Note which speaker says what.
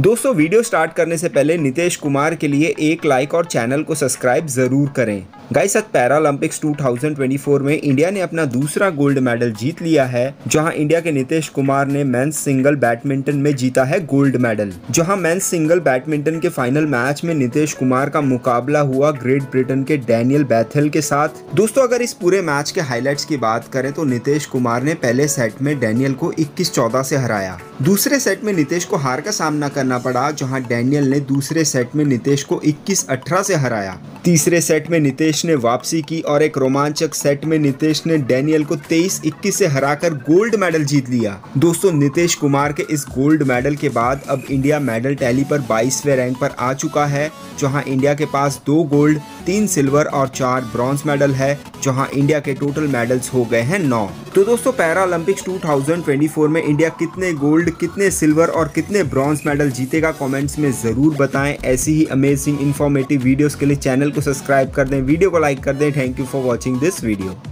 Speaker 1: दोस्तों, video start करने से पहले नितेश कुमार के लिए एक लाइक और चैनल को सब्सक्राइब ज़रूर करें। गाइस, आज पैरालंपिक्स 2024 में इंडिया ने अपना दूसरा गोल्ड मेडल जीत लिया है, जहाँ इंडिया के नितेश कुमार ने मेंस सिंगल बैडमिंटन में जीता है गोल्ड मेडल। जहाँ मेंस सिंगल बैडमिंटन के फाइनल मैच में नितेश कुमार का मुकाबला हुआ ग्रेट ब्रिटेन के डैनियल बैथल के साथ। दोस्तों, अगर इस पूरे मैच के हाईलाइट्स की बात करें तो नितेश कुमार ने पहले सेट में डैनियल को इक्कीस चौदह से हराया। दूसरे सेट में नितेश को हार का सामना करना पड़ा, जहाँ डैनियल ने दूसरे सेट में नितेश को 21-18 से हराया। तीसरे सेट में नितेश ने वापसी की और एक रोमांचक सेट में नितेश ने डैनियल को 23-21 से हराकर गोल्ड मेडल जीत लिया। दोस्तों, नितेश कुमार के इस गोल्ड मेडल के बाद अब इंडिया मेडल टैली पर 22वें रैंक पर आ चुका है, जहाँ इंडिया के पास दो गोल्ड तीन सिल्वर और चार ब्रॉन्ज मेडल है, जहाँ इंडिया के टोटल मेडल्स हो गए हैं नौ। तो दोस्तों पैरा पैरालंपिक्स 2024 में इंडिया कितने गोल्ड, कितने सिल्वर और कितने ब्रॉन्ज मेडल जीतेगा कमेंट्स में ज़रूर बताएँ। ऐसी ही अमेजिंग इन्फॉर्मेटिव वीडियोस के लिए चैनल को सब्सक्राइब कर दें, वीडियो को लाइक कर दें। Thank you for watching this video